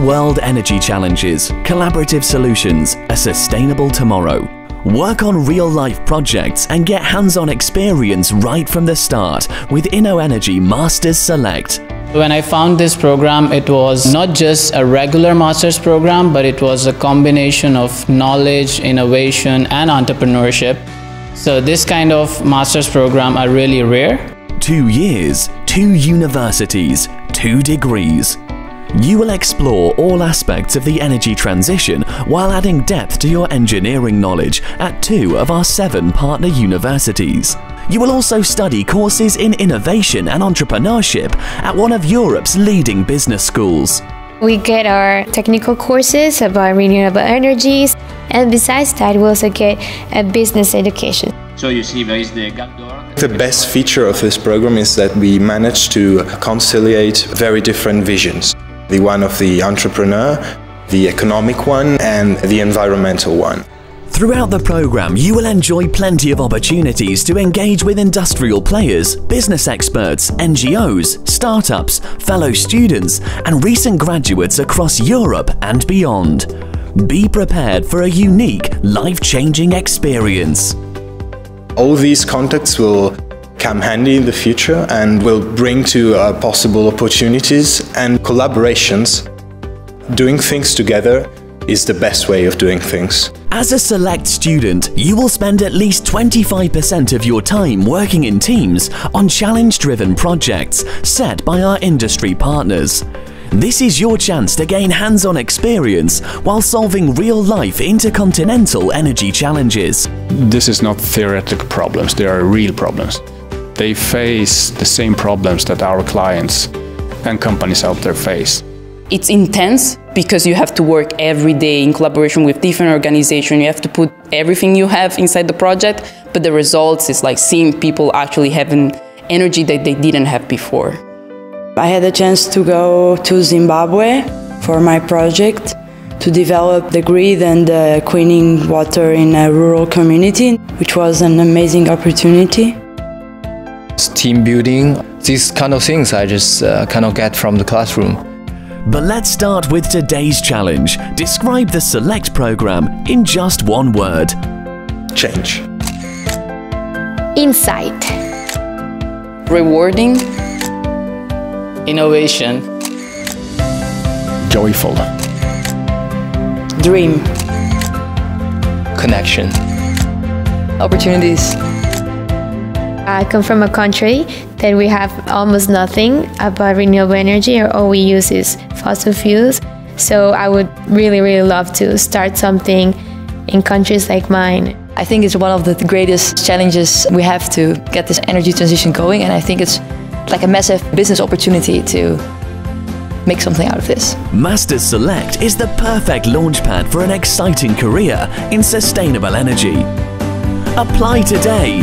real-world energy challenges, collaborative solutions, a sustainable tomorrow. Work on real-life projects and get hands-on experience right from the start with InnoEnergy Masters Select. When I found this program, it was not just a regular master's program, but it was a combination of knowledge, innovation, and entrepreneurship. So this kind of master's program are really rare. Two years, two universities, two degrees. You will explore all aspects of the energy transition while adding depth to your engineering knowledge at two of our seven partner universities. You will also study courses in innovation and entrepreneurship at one of Europe's leading business schools. We get our technical courses about renewable energies, and besides that, we also get a business education. So you see, there is the gap door. The best feature of this program is that we manage to conciliate very different visions the one of the entrepreneur, the economic one, and the environmental one. Throughout the program, you will enjoy plenty of opportunities to engage with industrial players, business experts, NGOs, startups, fellow students, and recent graduates across Europe and beyond. Be prepared for a unique, life-changing experience. All these contacts will come handy in the future and will bring to uh, possible opportunities and collaborations. Doing things together is the best way of doing things. As a select student, you will spend at least 25% of your time working in teams on challenge-driven projects set by our industry partners. This is your chance to gain hands-on experience while solving real-life intercontinental energy challenges. This is not theoretical problems, they are real problems they face the same problems that our clients and companies out there face. It's intense because you have to work every day in collaboration with different organizations. You have to put everything you have inside the project, but the results is like seeing people actually having energy that they didn't have before. I had a chance to go to Zimbabwe for my project to develop the grid and the cleaning water in a rural community, which was an amazing opportunity team building. These kind of things I just uh, cannot get from the classroom. But let's start with today's challenge. Describe the SELECT program in just one word. Change. Insight. Rewarding. Innovation. Joyful. Dream. Connection. Opportunities. I come from a country that we have almost nothing about renewable energy, or all we use is fossil fuels. So I would really, really love to start something in countries like mine. I think it's one of the greatest challenges we have to get this energy transition going, and I think it's like a massive business opportunity to make something out of this. Masters Select is the perfect launchpad for an exciting career in sustainable energy. Apply today